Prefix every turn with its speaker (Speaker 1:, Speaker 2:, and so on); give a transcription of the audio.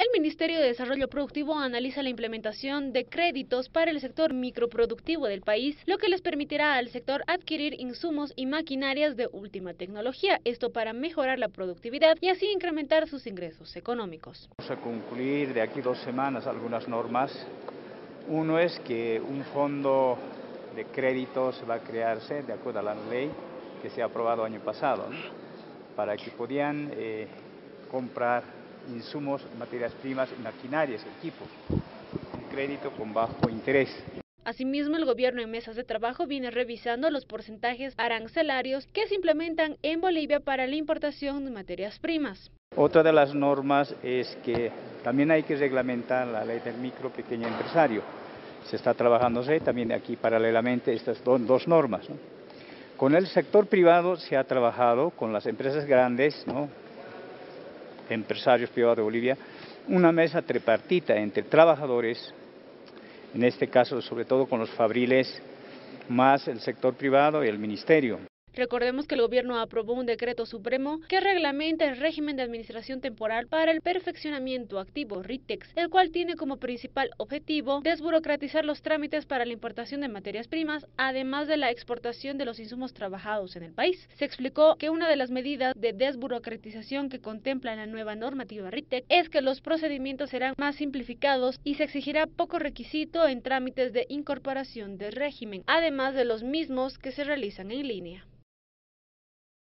Speaker 1: El Ministerio de Desarrollo Productivo analiza la implementación de créditos para el sector microproductivo del país, lo que les permitirá al sector adquirir insumos y maquinarias de última tecnología, esto para mejorar la productividad y así incrementar sus ingresos económicos.
Speaker 2: Vamos a concluir de aquí dos semanas algunas normas. Uno es que un fondo de créditos va a crearse de acuerdo a la ley que se ha aprobado año pasado, para que podían eh, comprar insumos, materias primas, maquinarias, equipos, un crédito con bajo interés.
Speaker 1: Asimismo, el gobierno en mesas de trabajo viene revisando los porcentajes arancelarios que se implementan en Bolivia para la importación de materias primas.
Speaker 2: Otra de las normas es que también hay que reglamentar la ley del micro pequeño empresario. Se está trabajándose también aquí paralelamente estas dos normas. Con el sector privado se ha trabajado con las empresas grandes, ¿no? Empresarios privados de Bolivia, una mesa tripartita entre trabajadores, en este caso sobre todo con los fabriles, más el sector privado y el ministerio.
Speaker 1: Recordemos que el gobierno aprobó un decreto supremo que reglamenta el régimen de administración temporal para el perfeccionamiento activo RITEX, el cual tiene como principal objetivo desburocratizar los trámites para la importación de materias primas, además de la exportación de los insumos trabajados en el país. Se explicó que una de las medidas de desburocratización que contempla la nueva normativa RITEX es que los procedimientos serán más simplificados y se exigirá poco requisito en trámites de incorporación del régimen, además de los mismos que se realizan en línea.